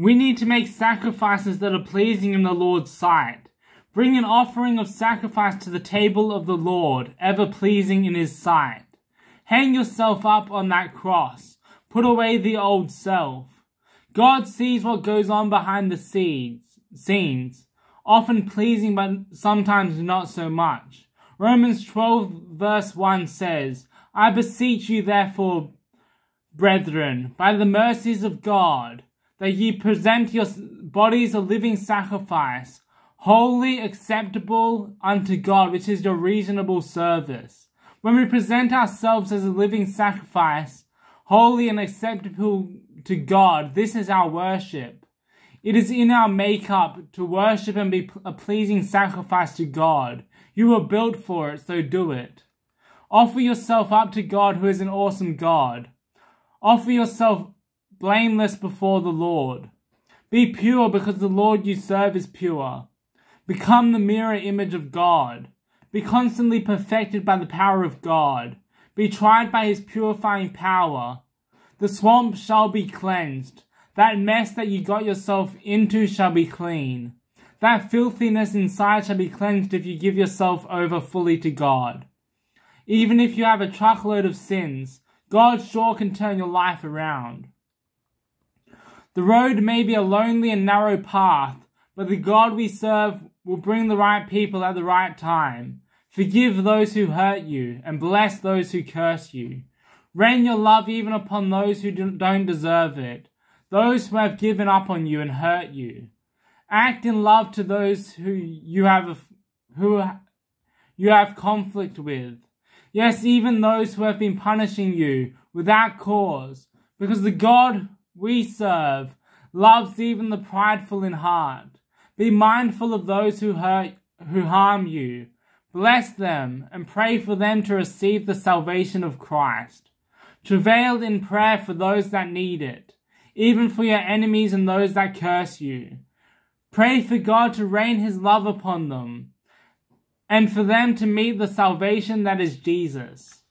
We need to make sacrifices that are pleasing in the Lord's sight. Bring an offering of sacrifice to the table of the Lord, ever pleasing in his sight. Hang yourself up on that cross. Put away the old self. God sees what goes on behind the scenes, scenes, often pleasing but sometimes not so much. Romans 12 verse 1 says, I beseech you therefore, brethren, by the mercies of God, that ye present your bodies a living sacrifice, holy, acceptable unto God, which is your reasonable service. When we present ourselves as a living sacrifice, holy and acceptable to God, this is our worship. It is in our makeup to worship and be a pleasing sacrifice to God. You were built for it, so do it. Offer yourself up to God who is an awesome God. Offer yourself blameless before the Lord. Be pure because the Lord you serve is pure. Become the mirror image of God. Be constantly perfected by the power of God. Be tried by his purifying power. The swamp shall be cleansed. That mess that you got yourself into shall be clean. That filthiness inside shall be cleansed if you give yourself over fully to God. Even if you have a truckload of sins, God sure can turn your life around. The road may be a lonely and narrow path, but the God we serve will bring the right people at the right time. Forgive those who hurt you, and bless those who curse you. Rain your love even upon those who don't deserve it, those who have given up on you and hurt you. Act in love to those who you have who you have conflict with. Yes, even those who have been punishing you without cause, because the God we serve loves even the prideful in heart. Be mindful of those who hurt, who harm you. Bless them and pray for them to receive the salvation of Christ. Travail in prayer for those that need it, even for your enemies and those that curse you. Pray for God to rain his love upon them and for them to meet the salvation that is Jesus.